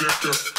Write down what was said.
yeah, yeah.